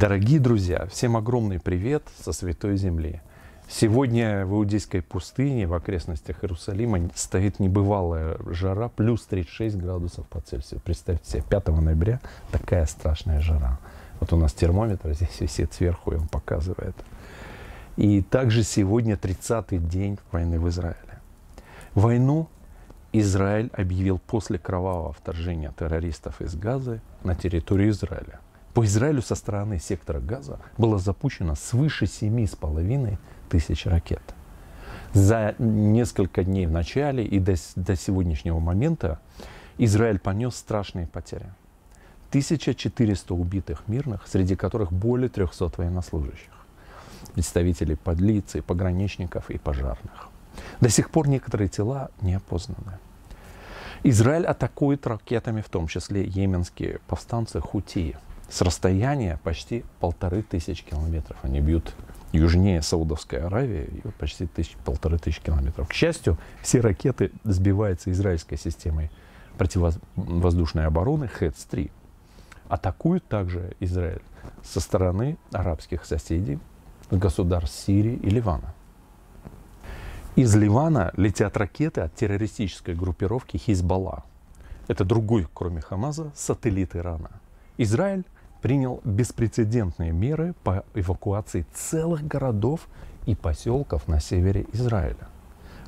Дорогие друзья, всем огромный привет со Святой Земли. Сегодня в Иудейской пустыне, в окрестностях Иерусалима, стоит небывалая жара, плюс 36 градусов по Цельсию. Представьте себе, 5 ноября такая страшная жара. Вот у нас термометр здесь висит сверху, и он показывает. И также сегодня 30-й день войны в Израиле. Войну Израиль объявил после кровавого вторжения террористов из Газы на территорию Израиля. По Израилю со стороны сектора Газа было запущено свыше 7,5 тысяч ракет. За несколько дней в начале и до, до сегодняшнего момента Израиль понес страшные потери. 1400 убитых мирных, среди которых более 300 военнослужащих, представителей полиции, пограничников и пожарных. До сих пор некоторые тела не опознаны. Израиль атакует ракетами, в том числе йеменские повстанцы Хутии. С расстояния почти полторы тысячи километров. Они бьют южнее Саудовской Аравии, и почти тысяч, полторы тысячи километров. К счастью, все ракеты сбиваются израильской системой противовоздушной обороны ХЭЦ-3. Атакуют также Израиль со стороны арабских соседей, государств Сирии и Ливана. Из Ливана летят ракеты от террористической группировки Хизбалла. Это другой, кроме Хамаза, сателлит Ирана. Израиль принял беспрецедентные меры по эвакуации целых городов и поселков на севере Израиля.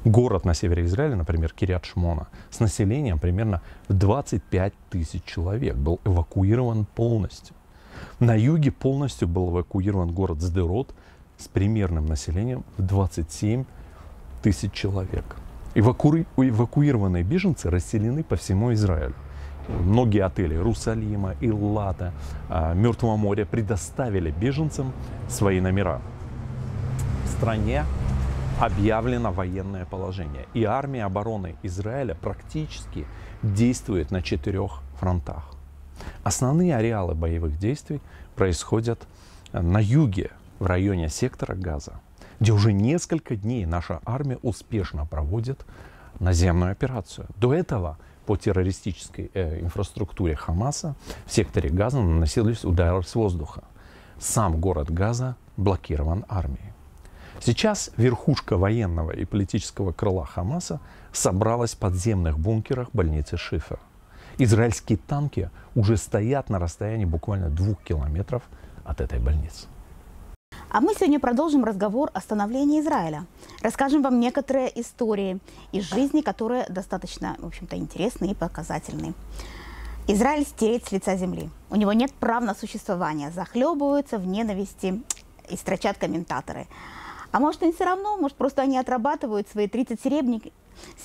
Город на севере Израиля, например, Кириат Шмона, с населением примерно в 25 тысяч человек, был эвакуирован полностью. На юге полностью был эвакуирован город Сдерот с примерным населением в 27 тысяч человек. Эваку... Эвакуированные беженцы расселены по всему Израилю. Многие отели Русалима, Иллата, а, Мертвого моря предоставили беженцам свои номера. В стране объявлено военное положение. И армия обороны Израиля практически действует на четырех фронтах. Основные ареалы боевых действий происходят на юге, в районе сектора Газа где уже несколько дней наша армия успешно проводит наземную операцию. До этого по террористической э, инфраструктуре Хамаса в секторе Газа наносились удары с воздуха. Сам город Газа блокирован армией. Сейчас верхушка военного и политического крыла Хамаса собралась в подземных бункерах больницы Шифер. Израильские танки уже стоят на расстоянии буквально двух километров от этой больницы. А мы сегодня продолжим разговор о становлении Израиля. Расскажем вам некоторые истории из жизни, которые достаточно, в общем-то, интересны и показательны. Израиль стереть с лица земли. У него нет прав на существование. Захлебываются в ненависти и строчат комментаторы. А может, им все равно, может, просто они отрабатывают свои 30 серебряник,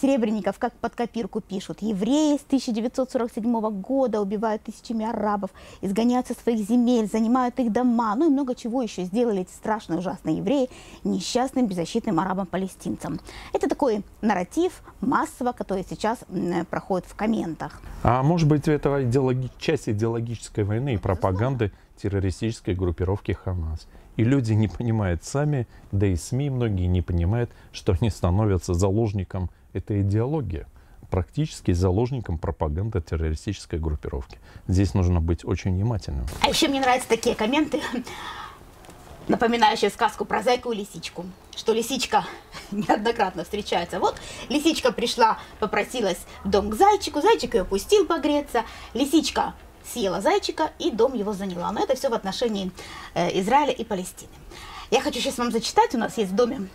Серебренников, как под копирку пишут, евреи с 1947 года убивают тысячами арабов, изгоняют со своих земель, занимают их дома, ну и много чего еще сделали эти страшные ужасные евреи несчастным беззащитным арабам-палестинцам. Это такой нарратив массово, который сейчас проходит в комментах. А может быть, это идеологи... часть идеологической войны и пропаганды террористической группировки Хамас. И люди не понимают сами, да и СМИ многие не понимают, что они становятся заложником этой идеологии, практически заложником пропаганды террористической группировки. Здесь нужно быть очень внимательным. А еще мне нравятся такие комменты, напоминающие сказку про зайку и лисичку. Что лисичка неоднократно встречается. Вот лисичка пришла, попросилась в дом к зайчику, зайчик ее пустил погреться. Лисичка съела зайчика и дом его заняла. Но это все в отношении э, Израиля и Палестины. Я хочу сейчас вам зачитать. У нас есть в доме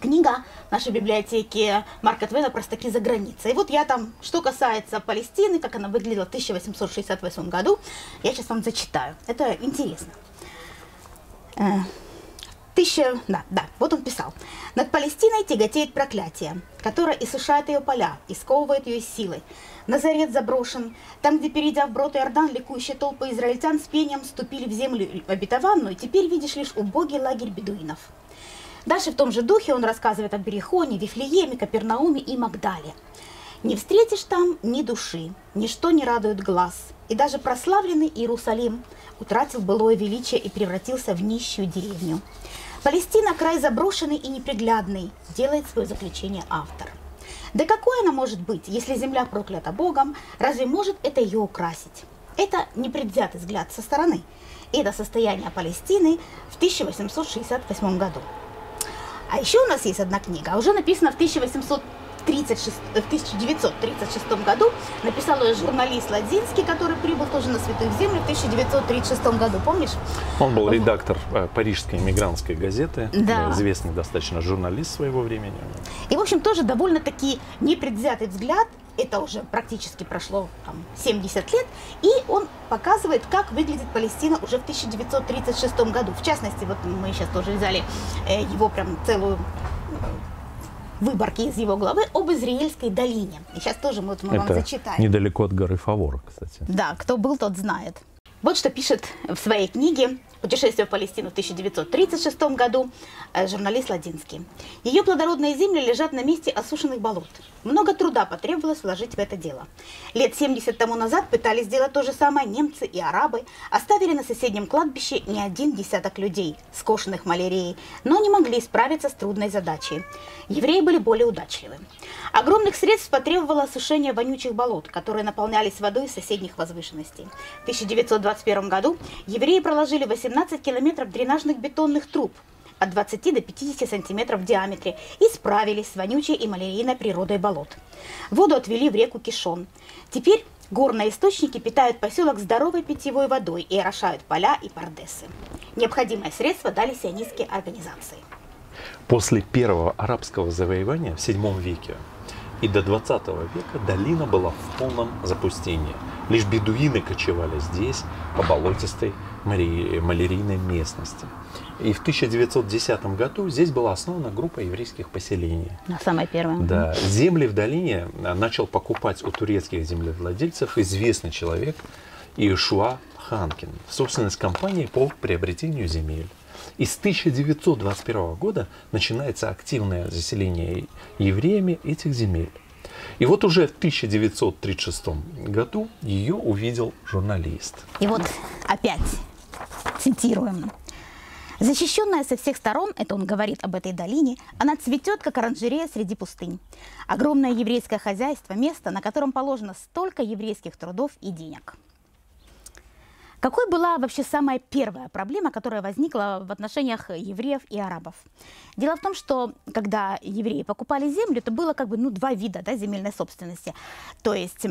книга нашей библиотеке Марка Твена «Простаки за границей». И вот я там, что касается Палестины, как она выглядела в 1868 году, я сейчас вам зачитаю. Это интересно. Э, Тысяча... Да, да, вот он писал. «Над Палестиной тяготеет проклятие, которое иссушает ее поля и сковывает ее силой. Назарет заброшен. Там, где, перейдя в брод Иордан, ликующие толпы израильтян с пением вступили в землю обетованную, теперь видишь лишь убогий лагерь бедуинов». Дальше в том же духе он рассказывает о Берехоне, Вифлееме, Капернауме и Магдале. Не встретишь там ни души, ничто не радует глаз. И даже прославленный Иерусалим утратил былое величие и превратился в нищую деревню. Палестина – край заброшенный и неприглядный, делает свое заключение автор. Да какой она может быть, если земля проклята Богом, разве может это ее украсить? Это непредвзятый взгляд со стороны. это состояние Палестины в 1868 году. А еще у нас есть одна книга, уже написана в 1800 36, в 1936 году написал ее журналист Ладзинский, который прибыл тоже на Святую Землю в 1936 году, помнишь? Он был редактор э, парижской иммигрантской газеты, Да. известный достаточно журналист своего времени. И, в общем, тоже довольно-таки непредвзятый взгляд. Это уже практически прошло там, 70 лет. И он показывает, как выглядит Палестина уже в 1936 году. В частности, вот мы сейчас тоже взяли э, его прям целую выборки из его главы об Израильской долине. И сейчас тоже мы, вот мы вам Это зачитаем. недалеко от горы Фавора, кстати. Да, кто был, тот знает. Вот что пишет в своей книге «Путешествие в Палестину в 1936 году» э, журналист Ладинский. Ее плодородные земли лежат на месте осушенных болот. Много труда потребовалось вложить в это дело. Лет 70 тому назад пытались сделать то же самое немцы и арабы, оставили на соседнем кладбище не один десяток людей, скошенных малярией, но не могли справиться с трудной задачей. Евреи были более удачливы. Огромных средств потребовало осушение вонючих болот, которые наполнялись водой из соседних возвышенностей. В 1921 году евреи проложили 18 километров дренажных бетонных труб от 20 до 50 сантиметров в диаметре и справились с вонючей и малярийной природой болот. Воду отвели в реку Кишон. Теперь горные источники питают поселок здоровой питьевой водой и орошают поля и пардесы. Необходимое средство дали сионистские организации. После первого арабского завоевания в VII веке и до 20 века долина была в полном запустении. Лишь бедуины кочевали здесь, по болотистой малярийной местности. И в 1910 году здесь была основана группа еврейских поселений. На самое первое. Да, земли в долине а, начал покупать у турецких землевладельцев известный человек Иешуа Ханкин, собственность компании по приобретению земель. И с 1921 года начинается активное заселение евреями этих земель. И вот уже в 1936 году ее увидел журналист. И вот опять цитируем. Защищенная со всех сторон, это он говорит об этой долине, она цветет, как оранжерея среди пустынь. Огромное еврейское хозяйство, место, на котором положено столько еврейских трудов и денег. Какой была вообще самая первая проблема, которая возникла в отношениях евреев и арабов? Дело в том, что когда евреи покупали землю, это было как бы ну, два вида да, земельной собственности. То есть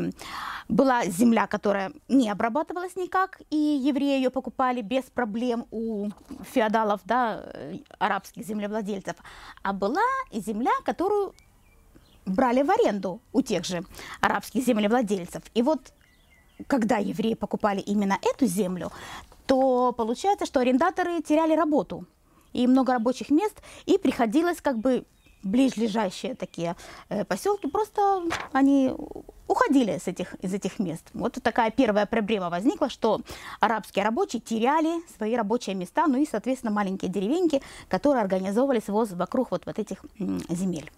была земля, которая не обрабатывалась никак, и евреи ее покупали без проблем у феодалов, да, э, арабских землевладельцев. А была и земля, которую брали в аренду у тех же арабских землевладельцев. И вот когда евреи покупали именно эту землю, то получается, что арендаторы теряли работу и много рабочих мест, и приходилось как бы ближайшие такие э, поселки, просто они уходили с этих, из этих мест. Вот такая первая проблема возникла, что арабские рабочие теряли свои рабочие места, ну и, соответственно, маленькие деревеньки, которые организовывались вокруг вот, вот этих земель.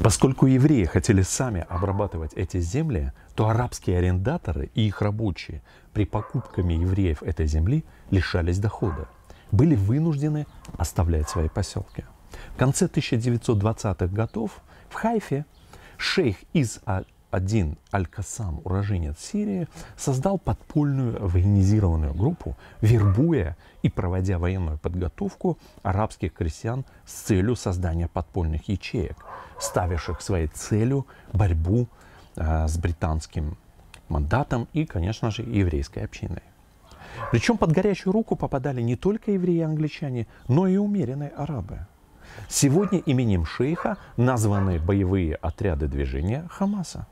Поскольку евреи хотели сами обрабатывать эти земли, то арабские арендаторы и их рабочие при покупками евреев этой земли лишались дохода, были вынуждены оставлять свои поселки. В конце 1920-х годов в Хайфе шейх из один Аль-Касам, уроженец Сирии, создал подпольную военизированную группу, вербуя и проводя военную подготовку арабских крестьян с целью создания подпольных ячеек, ставивших своей целью борьбу э, с британским мандатом и, конечно же, еврейской общиной. Причем под горячую руку попадали не только евреи и англичане, но и умеренные арабы. Сегодня именем шейха названы боевые отряды движения Хамаса.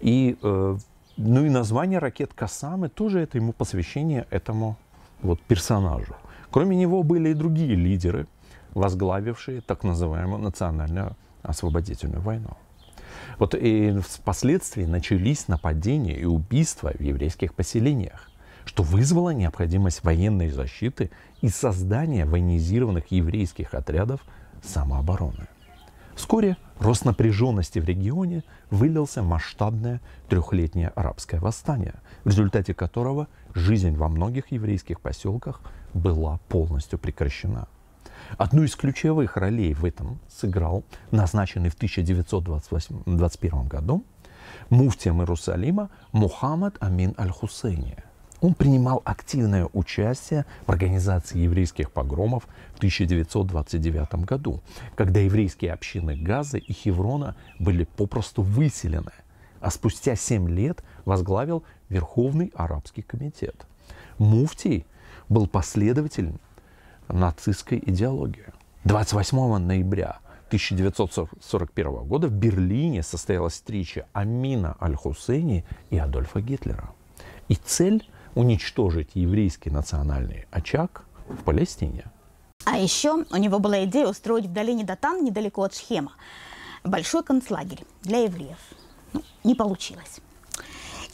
И, э, ну и название ракет Касамы тоже это ему посвящение этому вот персонажу. Кроме него были и другие лидеры, возглавившие так называемую национальную освободительную войну. Вот и впоследствии начались нападения и убийства в еврейских поселениях, что вызвало необходимость военной защиты и создания военизированных еврейских отрядов самообороны. Вскоре рост напряженности в регионе вылился в масштабное трехлетнее арабское восстание, в результате которого жизнь во многих еврейских поселках была полностью прекращена. Одну из ключевых ролей в этом сыграл назначенный в 1921 году муфтием Иерусалима Мухаммад Амин Аль-Хусейни. Он принимал активное участие в организации еврейских погромов в 1929 году, когда еврейские общины Газа и Хеврона были попросту выселены, а спустя 7 лет возглавил Верховный арабский комитет. Муфтий был последователем нацистской идеологии. 28 ноября 1941 года в Берлине состоялась встреча Амина Аль-Хусейни и Адольфа Гитлера. И цель – уничтожить еврейский национальный очаг в Палестине. А еще у него была идея устроить в долине Датан, недалеко от Шхема, большой концлагерь для евреев. Ну, не получилось.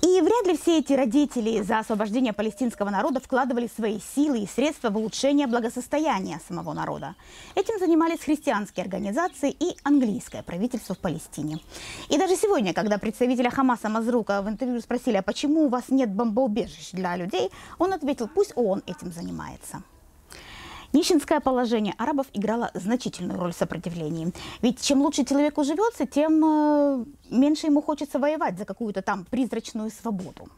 И вряд ли все эти родители за освобождение палестинского народа вкладывали свои силы и средства в улучшение благосостояния самого народа. Этим занимались христианские организации и английское правительство в Палестине. И даже сегодня, когда представителя Хамаса Мазрука в интервью спросили, а почему у вас нет бомбоубежищ для людей, он ответил, пусть ООН этим занимается. Нищенское положение арабов играло значительную роль в сопротивлении. Ведь чем лучше человеку живется, тем э, меньше ему хочется воевать за какую-то там призрачную свободу.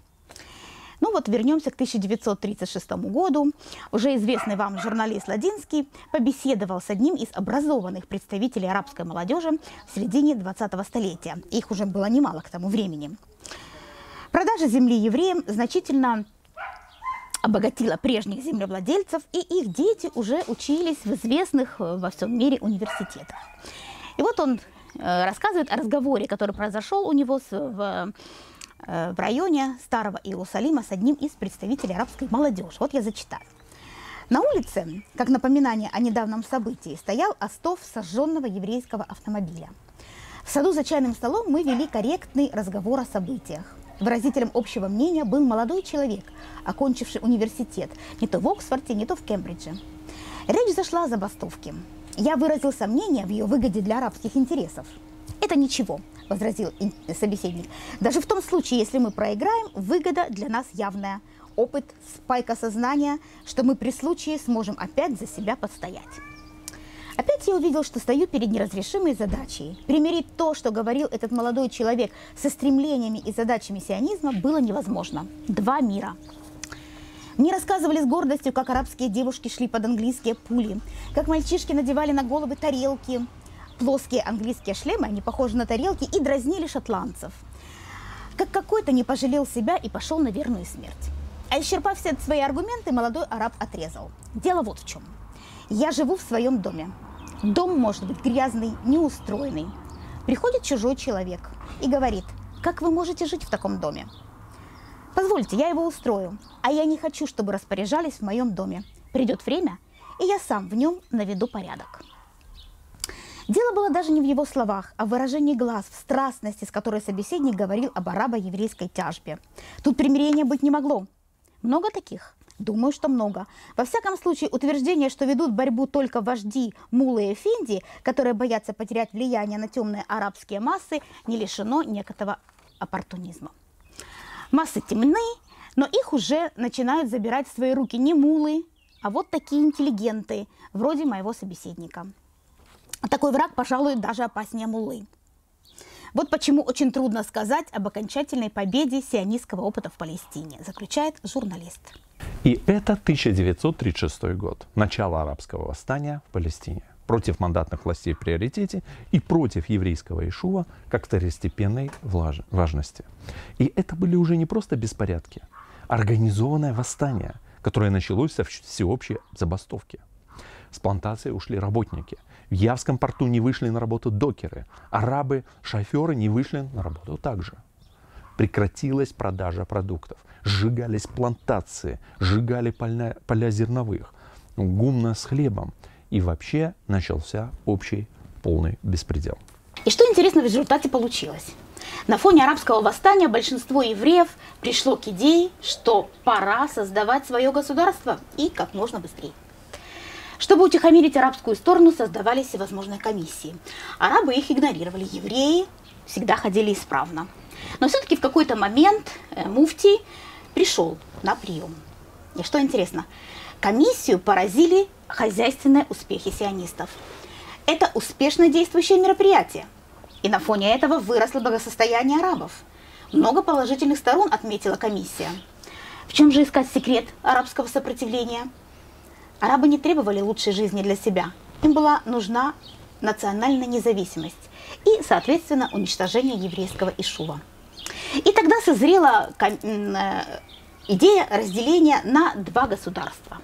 Ну вот вернемся к 1936 году. Уже известный вам журналист Ладинский побеседовал с одним из образованных представителей арабской молодежи в середине 20-го столетия. Их уже было немало к тому времени. Продажа земли евреям значительно обогатила прежних землевладельцев, и их дети уже учились в известных э, во всем мире университетах. И вот он э, рассказывает о разговоре, который произошел у него с, в, э, в районе Старого Иерусалима с одним из представителей арабской молодежи. Вот я зачитаю. На улице, как напоминание о недавнем событии, стоял остов сожженного еврейского автомобиля. В саду за чайным столом мы вели корректный разговор о событиях. Выразителем общего мнения был молодой человек, окончивший университет, не то в Оксфорде, не то в Кембридже. Речь зашла о забастовке. Я выразил сомнение в ее выгоде для арабских интересов. «Это ничего», – возразил собеседник. «Даже в том случае, если мы проиграем, выгода для нас явная. Опыт, спайка сознания, что мы при случае сможем опять за себя постоять». Опять я увидел, что стою перед неразрешимой задачей. Примирить то, что говорил этот молодой человек, со стремлениями и задачами сионизма было невозможно. Два мира. Мне рассказывали с гордостью, как арабские девушки шли под английские пули, как мальчишки надевали на головы тарелки, плоские английские шлемы, они похожи на тарелки, и дразнили шотландцев. Как какой-то не пожалел себя и пошел на верную смерть. А исчерпав все свои аргументы, молодой араб отрезал. Дело вот в чем. Я живу в своем доме. Дом может быть грязный, неустроенный. Приходит чужой человек и говорит, как вы можете жить в таком доме? Позвольте, я его устрою, а я не хочу, чтобы распоряжались в моем доме. Придет время, и я сам в нем наведу порядок. Дело было даже не в его словах, а в выражении глаз, в страстности, с которой собеседник говорил об арабо-еврейской тяжбе. Тут примирения быть не могло. Много таких? Думаю, что много. Во всяком случае, утверждение, что ведут борьбу только вожди Мулы и Финди, которые боятся потерять влияние на темные арабские массы, не лишено некоторого оппортунизма. Массы темны, но их уже начинают забирать в свои руки не мулы, а вот такие интеллигенты, вроде моего собеседника. Такой враг, пожалуй, даже опаснее мулы. Вот почему очень трудно сказать об окончательной победе сионистского опыта в Палестине, заключает журналист. И это 1936 год, начало арабского восстания в Палестине против мандатных властей в приоритете и против еврейского Ишува как второстепенной важности. И это были уже не просто беспорядки, а организованное восстание, которое началось со всеобщей забастовки. С плантации ушли работники. В Явском порту не вышли на работу докеры. Арабы, шоферы не вышли на работу также. Прекратилась продажа продуктов. Сжигались плантации, сжигали поля, поля зерновых, гумна с хлебом. И вообще начался общий полный беспредел. И что интересно в результате получилось? На фоне арабского восстания большинство евреев пришло к идее, что пора создавать свое государство и как можно быстрее. Чтобы утихомирить арабскую сторону, создавались всевозможные комиссии. Арабы их игнорировали, евреи всегда ходили исправно. Но все-таки в какой-то момент э, муфтий пришел на прием. И что интересно, комиссию поразили хозяйственные успехи сионистов. Это успешно действующее мероприятие. И на фоне этого выросло благосостояние арабов. Много положительных сторон отметила комиссия. В чем же искать секрет арабского сопротивления? Арабы не требовали лучшей жизни для себя. Им была нужна национальная независимость и, соответственно, уничтожение еврейского Ишува. И тогда созрела э, идея разделения на два государства.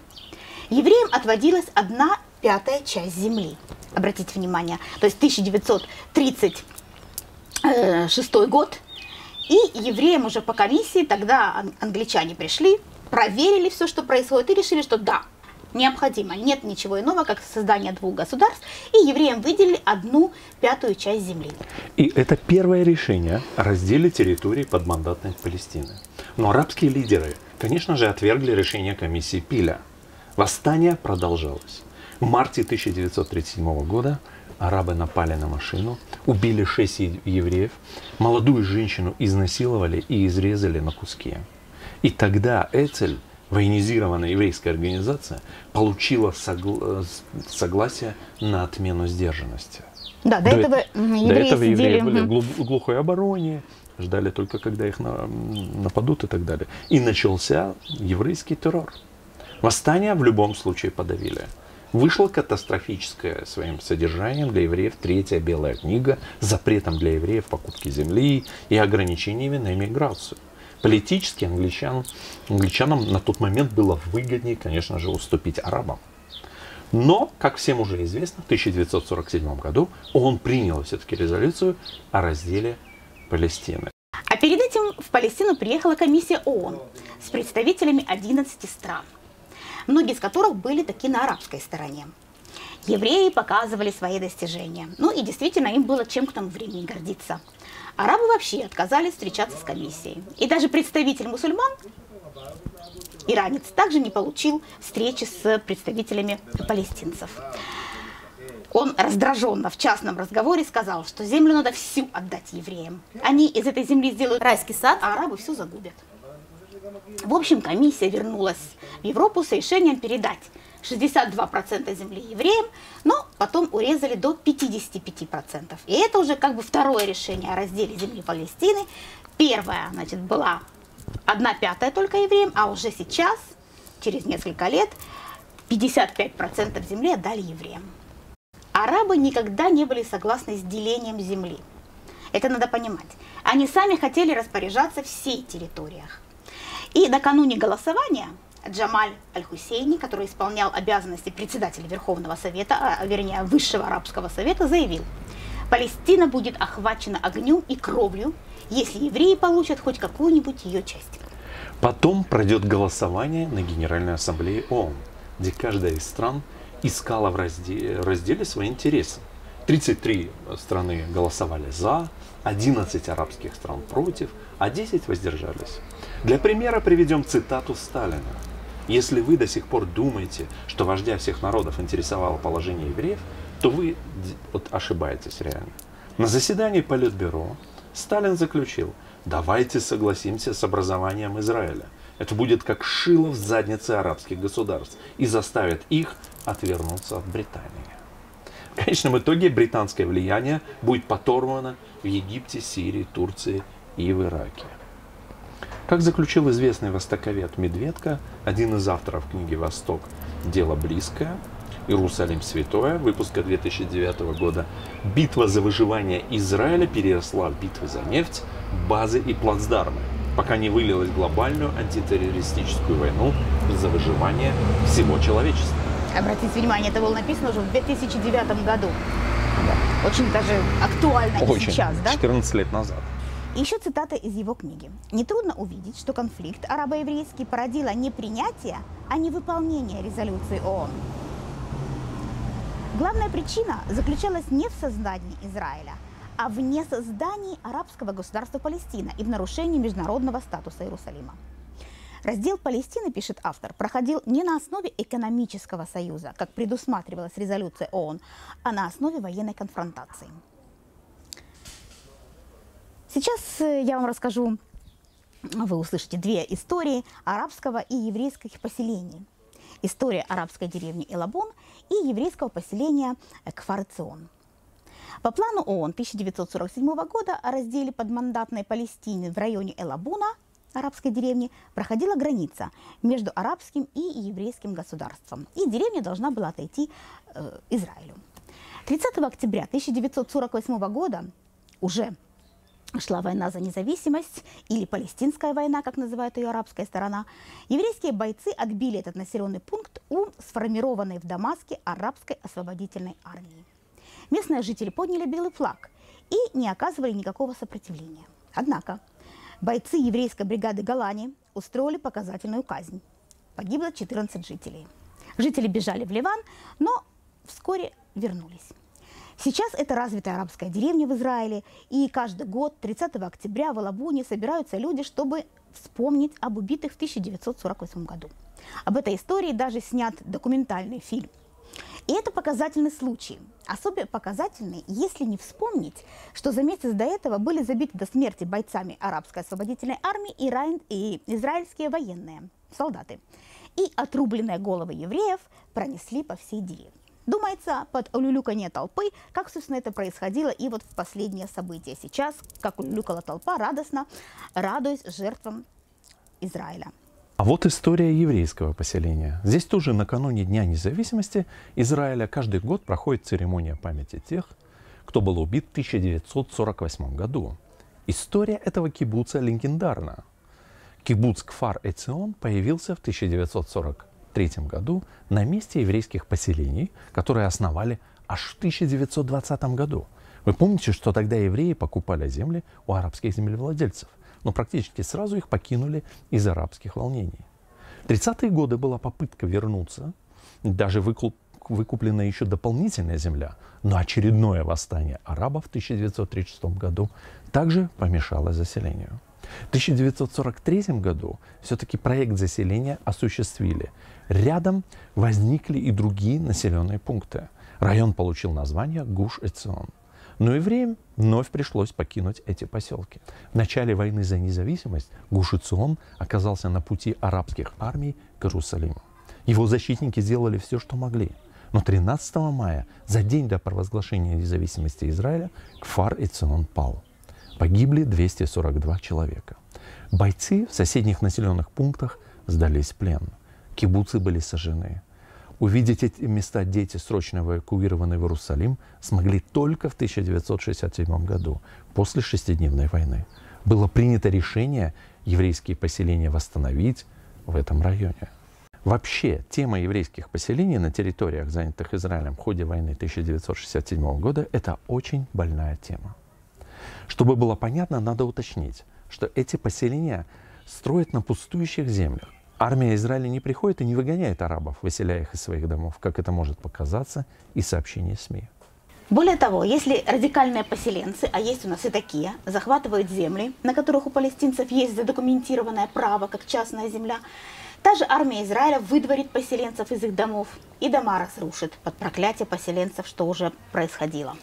Евреям отводилась одна пятая часть земли. Обратите внимание, то есть 1936 год, и евреям уже по комиссии, тогда англичане пришли, проверили все, что происходит, и решили, что да, необходимо. Нет ничего иного, как создание двух государств, и евреям выделили одну пятую часть земли. И это первое решение о разделе территории подмандатной Палестины. Но арабские лидеры, конечно же, отвергли решение комиссии Пиля. Восстание продолжалось. В марте 1937 года арабы напали на машину, убили шесть евреев, молодую женщину изнасиловали и изрезали на куски. И тогда Эцель военизированная еврейская организация получила согла- согласие на отмену сдержанности. Да, до, до этого евреи до этого сидели... евреи были в глухой обороне, ждали только, когда их нападут и так далее. И начался еврейский террор. Восстание в любом случае подавили. Вышла катастрофическая своим содержанием для евреев третья белая книга с запретом для евреев покупки земли и ограничениями на иммиграцию. Политически англичан, англичанам на тот момент было выгоднее, конечно же, уступить арабам. Но, как всем уже известно, в 1947 году он принял все-таки резолюцию о разделе Палестины. А перед этим в Палестину приехала комиссия ООН с представителями 11 стран, многие из которых были таки на арабской стороне. Евреи показывали свои достижения. Ну и действительно им было чем к тому времени гордиться. Арабы вообще отказались встречаться с комиссией. И даже представитель мусульман, иранец, также не получил встречи с представителями палестинцев. Он раздраженно в частном разговоре сказал, что землю надо всю отдать евреям. Они из этой земли сделают райский сад, а арабы все загубят. В общем, комиссия вернулась в Европу с решением передать 62% земли евреям, но потом урезали до 55%. И это уже как бы второе решение о разделе земли Палестины. Первое, значит, была одна пятая только евреям, а уже сейчас, через несколько лет, 55% земли отдали евреям. Арабы никогда не были согласны с делением земли. Это надо понимать. Они сами хотели распоряжаться всей территориях. И накануне голосования Джамаль Аль-Хусейни, который исполнял обязанности председателя Верховного Совета, а, вернее, Высшего Арабского Совета, заявил, Палестина будет охвачена огнем и кровью, если евреи получат хоть какую-нибудь ее часть. Потом пройдет голосование на Генеральной Ассамблее ООН, где каждая из стран искала в разделе, разделе свои интересы. 33 страны голосовали за, 11 арабских стран против, а 10 воздержались. Для примера приведем цитату Сталина. Если вы до сих пор думаете, что вождя всех народов интересовало положение евреев, то вы вот, ошибаетесь реально. На заседании Политбюро Сталин заключил, давайте согласимся с образованием Израиля. Это будет как шило в заднице арабских государств и заставит их отвернуться от Британии. В конечном итоге британское влияние будет поторвано в Египте, Сирии, Турции и в Ираке. Как заключил известный востоковед Медведко, один из авторов книги «Восток. Дело близкое», Иерусалим святое, выпуска 2009 года, битва за выживание Израиля переросла в битвы за нефть, базы и плацдармы, пока не вылилась глобальную антитеррористическую войну за выживание всего человечества. Обратите внимание, это было написано уже в 2009 году. Очень даже актуально Очень. сейчас, да? 14 лет назад. Еще цитата из его книги. «Нетрудно увидеть, что конфликт арабо-еврейский породило не принятие, а не выполнение резолюции ООН. Главная причина заключалась не в создании Израиля, а в несоздании арабского государства Палестина и в нарушении международного статуса Иерусалима. Раздел Палестины, пишет автор, проходил не на основе экономического союза, как предусматривалась резолюция ООН, а на основе военной конфронтации. Сейчас э, я вам расскажу, вы услышите две истории арабского и еврейских поселений. История арабской деревни Элабон и еврейского поселения Кфарцион. По плану ООН 1947 года о разделе подмандатной Палестины в районе Элабуна арабской деревни проходила граница между арабским и еврейским государством, и деревня должна была отойти э, Израилю. 30 октября 1948 года уже шла война за независимость или палестинская война, как называет ее арабская сторона, еврейские бойцы отбили этот населенный пункт у сформированной в Дамаске арабской освободительной армии. Местные жители подняли белый флаг и не оказывали никакого сопротивления. Однако бойцы еврейской бригады Галани устроили показательную казнь. Погибло 14 жителей. Жители бежали в Ливан, но вскоре вернулись. Сейчас это развитая арабская деревня в Израиле, и каждый год 30 октября в Алабуне собираются люди, чтобы вспомнить об убитых в 1948 году. Об этой истории даже снят документальный фильм. И это показательный случай. Особенно показательный, если не вспомнить, что за месяц до этого были забиты до смерти бойцами арабской освободительной армии и израильские военные, солдаты. И отрубленные головы евреев пронесли по всей деревне. Думается, под улюлюканье толпы, как, собственно, это происходило и вот в последнее событие. Сейчас, как улюлюкала толпа, радостно, радуясь жертвам Израиля. А вот история еврейского поселения. Здесь тоже накануне Дня независимости Израиля каждый год проходит церемония памяти тех, кто был убит в 1948 году. История этого кибуца легендарна. Кибуц Кфар Эцион появился в 1940 1943 году на месте еврейских поселений, которые основали аж в 1920 году. Вы помните, что тогда евреи покупали земли у арабских землевладельцев, но практически сразу их покинули из арабских волнений. В 30-е годы была попытка вернуться, даже выкуп, выкуплена еще дополнительная земля, но очередное восстание арабов в 1936 году также помешало заселению. В 1943 году все-таки проект заселения осуществили. Рядом возникли и другие населенные пункты. Район получил название Гуш-Эцион. Но евреям вновь пришлось покинуть эти поселки. В начале войны за независимость Гуш-Эцион оказался на пути арабских армий к Иерусалиму. Его защитники сделали все, что могли. Но 13 мая, за день до провозглашения независимости Израиля, Кфар Эцион пал. Погибли 242 человека. Бойцы в соседних населенных пунктах сдались в плен. Кибуцы были сожжены. Увидеть эти места дети, срочно эвакуированные в Иерусалим, смогли только в 1967 году, после шестидневной войны. Было принято решение еврейские поселения восстановить в этом районе. Вообще, тема еврейских поселений на территориях, занятых Израилем в ходе войны 1967 года, это очень больная тема. Чтобы было понятно, надо уточнить, что эти поселения строят на пустующих землях. Армия Израиля не приходит и не выгоняет арабов, выселяя их из своих домов, как это может показаться из сообщений СМИ. Более того, если радикальные поселенцы, а есть у нас и такие, захватывают земли, на которых у палестинцев есть задокументированное право, как частная земля, та же армия Израиля выдворит поселенцев из их домов и дома разрушит под проклятие поселенцев, что уже происходило.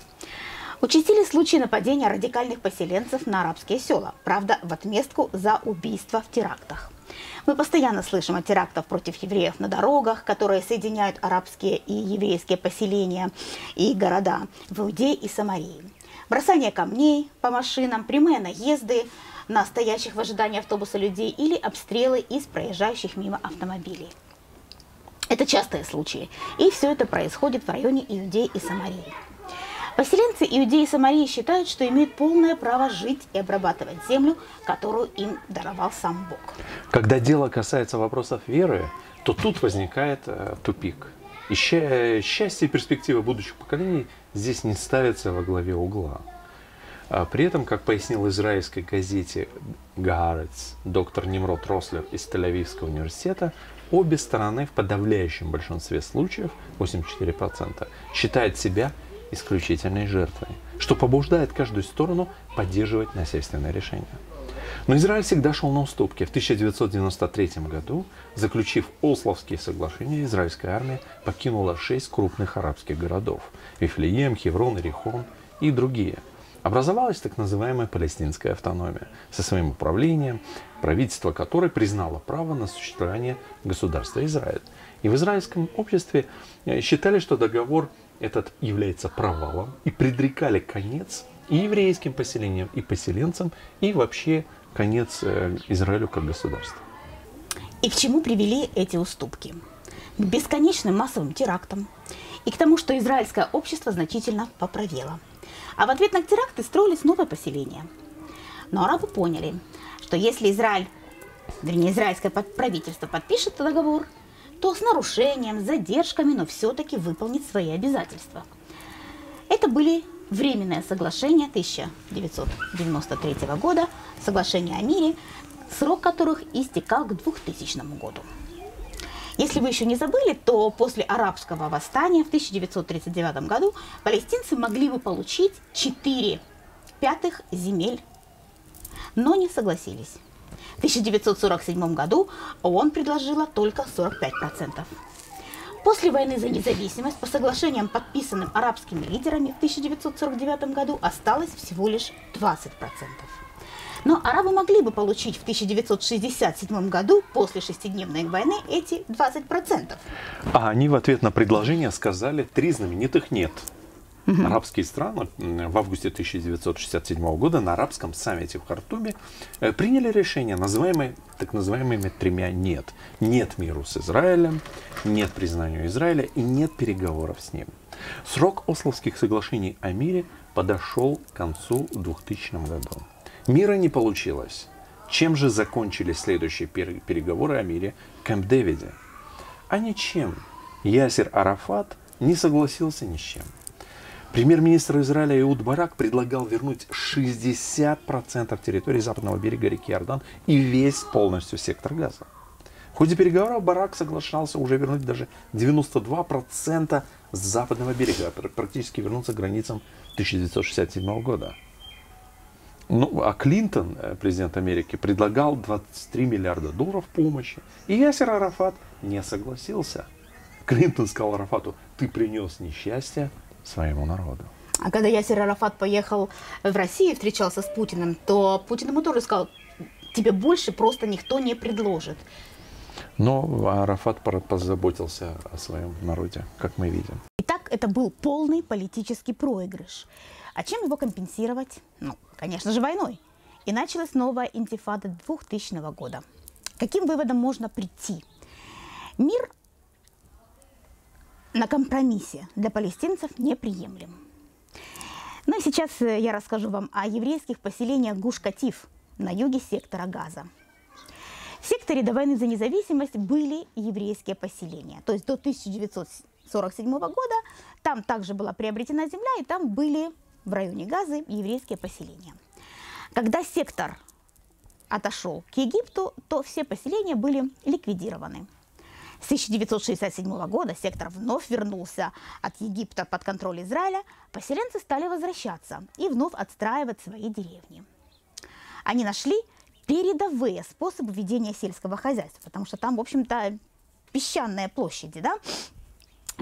Участились случаи нападения радикальных поселенцев на арабские села, правда, в отместку за убийство в терактах. Мы постоянно слышим о терактах против евреев на дорогах, которые соединяют арабские и еврейские поселения и города в Иудее и Самарии. Бросание камней по машинам, прямые наезды на стоящих в ожидании автобуса людей или обстрелы из проезжающих мимо автомобилей. Это частые случаи, и все это происходит в районе Иудеи и Самарии. Поселенцы Иудеи Самарии считают, что имеют полное право жить и обрабатывать землю, которую им даровал сам Бог. Когда дело касается вопросов веры, то тут возникает э, тупик. И счастье и перспектива будущих поколений здесь не ставятся во главе угла. А при этом, как пояснил израильской газете «Гаарец» доктор Немрод Рослер из Тель-Авивского университета, обе стороны в подавляющем большинстве случаев, 84%, считают себя исключительной жертвой, что побуждает каждую сторону поддерживать насильственное решение. Но Израиль всегда шел на уступки. В 1993 году, заключив Ословские соглашения, израильская армия покинула шесть крупных арабских городов – Вифлеем, Хеврон, Ирихон и другие. Образовалась так называемая палестинская автономия со своим управлением, правительство которой признало право на существование государства Израиль. И в израильском обществе э, считали, что договор этот является провалом и предрекали конец и еврейским поселениям, и поселенцам, и вообще конец э, Израилю как государства. И к чему привели эти уступки? К бесконечным массовым терактам и к тому, что израильское общество значительно поправело. А в ответ на теракты строились новые поселения. Но арабы поняли, что если Израиль, вернее, израильское правительство подпишет договор, то с нарушением, с задержками, но все-таки выполнит свои обязательства. Это были временное соглашение 1993 года, соглашение о мире, срок которых истекал к 2000 году. Если вы еще не забыли, то после арабского восстания в 1939 году палестинцы могли бы получить 4 пятых земель, но не согласились. В 1947 году ООН предложила только 45%. После войны за независимость по соглашениям, подписанным арабскими лидерами в 1949 году, осталось всего лишь 20%. Но арабы могли бы получить в 1967 году, после шестидневной войны, эти 20%. А они в ответ на предложение сказали три знаменитых «нет». Угу. Арабские страны в августе 1967 года на арабском саммите в Хартуме э, приняли решение, называемое так называемыми тремя «нет». Нет миру с Израилем, нет признанию Израиля и нет переговоров с ним. Срок Ословских соглашений о мире подошел к концу в 2000 году. Мира не получилось. Чем же закончились следующие переговоры о мире в Кэмп-Дэвиде? А ничем. Ясер Арафат не согласился ни с чем. Премьер-министр Израиля Иуд Барак предлагал вернуть 60% территории западного берега реки Иордан и весь полностью сектор газа. В ходе переговоров Барак соглашался уже вернуть даже 92% с западного берега, практически вернуться к границам 1967 года. Ну, а Клинтон, э, президент Америки, предлагал 23 миллиарда долларов помощи. И Ясер Арафат не согласился. Клинтон сказал Арафату, ты принес несчастье своему народу. А когда Ясер Арафат поехал в Россию, встречался с Путиным, то Путин ему тоже сказал, тебе больше просто никто не предложит. Но Арафат позаботился о своем народе, как мы видим. Итак, это был полный политический проигрыш. А чем его компенсировать? Ну, конечно же, войной. И началась новая интифада 2000 года. Каким выводом можно прийти? Мир на компромиссе для палестинцев неприемлем. Ну и сейчас э, я расскажу вам о еврейских поселениях Гуш-Катив на юге сектора Газа. В секторе до войны за независимость были еврейские поселения. То есть до 1947 года там также была приобретена земля, и там были в районе Газы еврейские поселения. Когда сектор отошел к Египту, то все поселения были ликвидированы. С 1967 года сектор вновь вернулся от Египта под контроль Израиля, поселенцы стали возвращаться и вновь отстраивать свои деревни. Они нашли передовые способы ведения сельского хозяйства, потому что там, в общем-то, песчаные площади, да,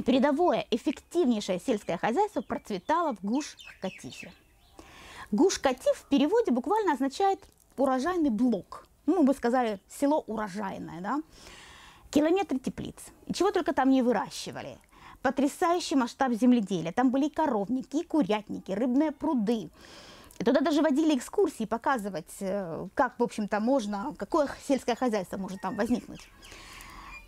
передовое, эффективнейшее сельское хозяйство процветало в Гуш-Катифе. Гуш-Катиф в переводе буквально означает урожайный блок. Ну, мы бы сказали, село урожайное, да? Километры теплиц. И чего только там не выращивали. Потрясающий масштаб земледелия. Там были и коровники, и курятники, рыбные пруды. И туда даже водили экскурсии показывать, э, как, в общем-то, можно, какое сельское хозяйство может там возникнуть.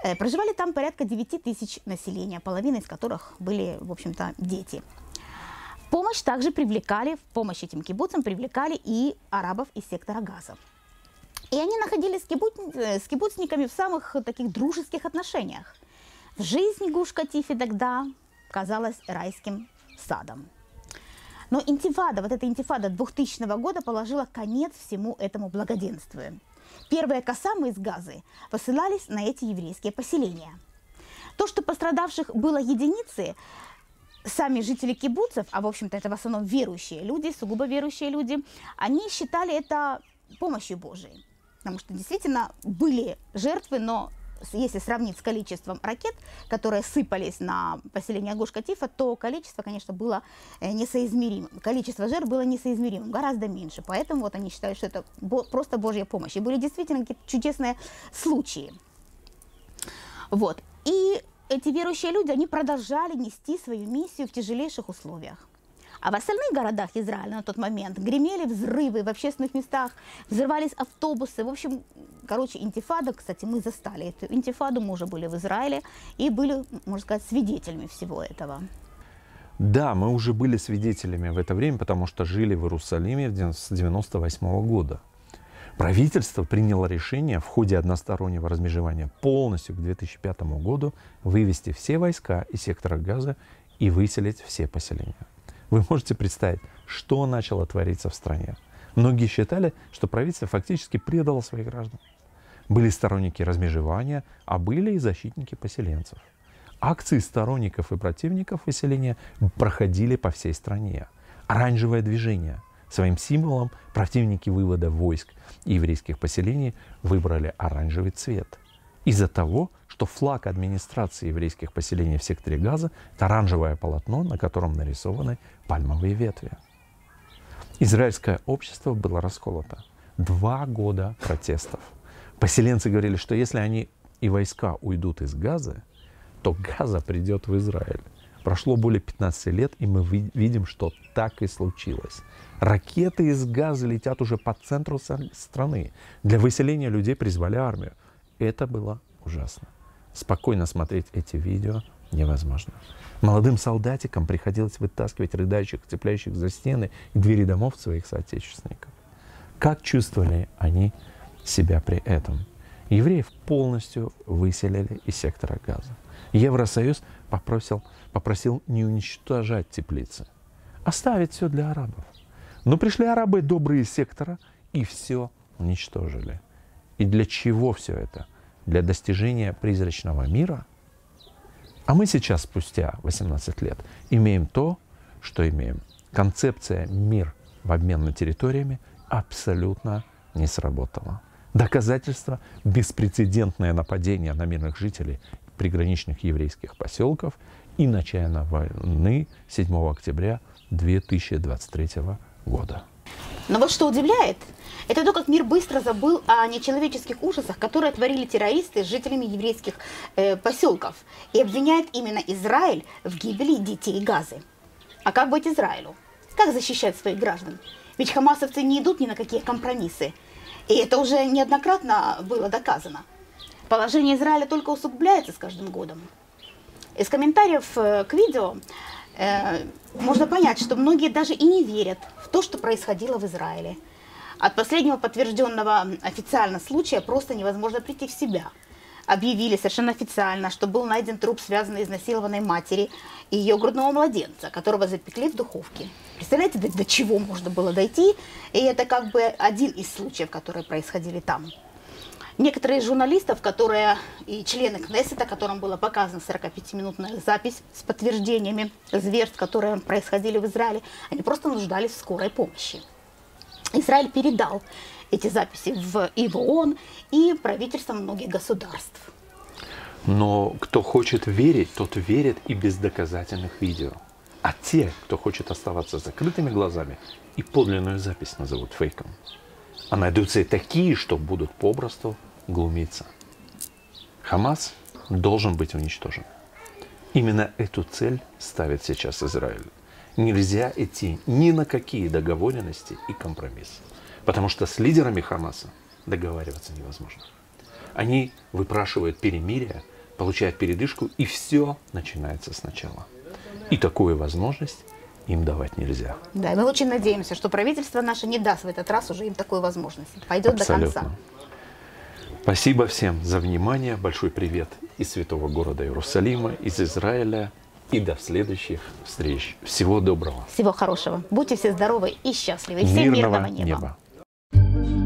Э, проживали там порядка 9 тысяч населения, половина из которых были, в общем-то, дети. Помощь также привлекали, в помощь этим кибуцам привлекали и арабов из сектора Газа. И они находились с, кибуц, э, с кибуцниками в самых таких дружеских отношениях. В жизни Гушка Тифи тогда казалась райским садом. Но интифада, вот эта интифада 2000 года положила конец всему этому благоденствию. Первые косамы из Газы посылались на эти еврейские поселения. То, что пострадавших было единицы, сами жители кибуцев, а в общем-то это в основном верующие люди, сугубо верующие люди, они считали это помощью Божией. Потому что действительно были жертвы, но если сравнить с количеством ракет, которые сыпались на поселение Гуш-Катифа, то количество, конечно, было э, несоизмеримым. Количество жертв было несоизмеримым, гораздо меньше. Поэтому вот они считают, что это просто Божья помощь. И были действительно какие-то чудесные случаи. Вот. И эти верующие люди, они продолжали нести свою миссию в тяжелейших условиях. А в остальных городах Израиля на тот момент гремели взрывы в общественных местах, взрывались автобусы. В общем, короче, интифада, кстати, мы застали эту интифаду, мы уже были в Израиле и были, можно сказать, свидетелями всего этого. Да, мы уже были свидетелями в это время, потому что жили в Иерусалиме с 98 года. Правительство приняло решение в ходе одностороннего размежевания полностью к 2005 году вывести все войска из сектора Газа и выселить все поселения. Вы можете представить, что начало твориться в стране. Многие считали, что правительство фактически предало своих граждан. Были сторонники размежевания, а были и защитники поселенцев – Акции сторонников и противников выселения проходили по всей стране. Оранжевое движение. Своим символом противники вывода войск еврейских поселений выбрали оранжевый цвет. Из-за того, что флаг администрации еврейских поселений в секторе Газа – это оранжевое полотно, на котором нарисованы пальмовые ветви. Израильское общество было расколото. Два года протестов. Поселенцы говорили, что если они и войска уйдут из Газа, то газа придет в Израиль. Прошло более 15 лет, и мы видим, что так и случилось. Ракеты из газа летят уже по центру страны. Для выселения людей призвали армию. Это было ужасно. Спокойно смотреть эти видео невозможно. Молодым солдатикам приходилось вытаскивать рыдающих, цепляющих за стены и двери домов своих соотечественников. Как чувствовали они себя при этом? Евреев полностью выселили из сектора газа. Евросоюз попросил, попросил не уничтожать теплицы, оставить все для арабов. Но пришли арабы добрые сектора и все уничтожили. И для чего все это? Для достижения призрачного мира? А мы сейчас, спустя 18 лет, имеем то, что имеем. Концепция «мир в обмен на территориями» абсолютно не сработала. Доказательство – беспрецедентное нападение на мирных жителей приграничных еврейских поселков и начала войны 7 октября 2023 года. Но вот что удивляет, это то, как мир быстро забыл о нечеловеческих ужасах, которые творили террористы с жителями еврейских э, поселков, и обвиняет именно Израиль в гибели детей Газы. А как быть Израилю? Как защищать своих граждан? Ведь хамасовцы не идут ни на какие компромиссы. И это уже неоднократно было доказано. Положение Израиля только усугубляется с каждым годом. Из комментариев э, к видео можно понять, что многие даже и не верят в то, что происходило в Израиле. От последнего подтвержденного официально случая просто невозможно прийти в себя. Объявили совершенно официально, что был найден труп связанный изнасилованной матери и ее грудного младенца, которого запекли в духовке. Представляете, до, до чего можно было дойти? И это как бы один из случаев, которые происходили там. Некоторые журналистов, которые и члены Кнессета, которым была показана 45-минутная запись с подтверждениями зверств, которые происходили в Израиле, они просто нуждались в скорой помощи. Израиль передал эти записи в, и и правительство многих государств. Но кто хочет верить, тот верит и без доказательных видео. А те, кто хочет оставаться закрытыми глазами, и подлинную запись назовут фейком. А найдутся и такие, что будут попросту глумиться. Хамас должен быть уничтожен. Именно эту цель ставит сейчас Израиль. Нельзя идти ни на какие договоренности и компромиссы. Потому что с лидерами Хамаса договариваться невозможно. Они выпрашивают перемирие, получают передышку, и все начинается сначала. И такую возможность им давать нельзя. Да, мы очень надеемся, что правительство наше не даст в этот раз уже им такую возможность. Пойдет Абсолютно. до конца. Спасибо всем за внимание. Большой привет из святого города Иерусалима, из Израиля. И до следующих встреч. Всего доброго. Всего хорошего. Будьте все здоровы и счастливы. Всем мирного, мирного неба. неба.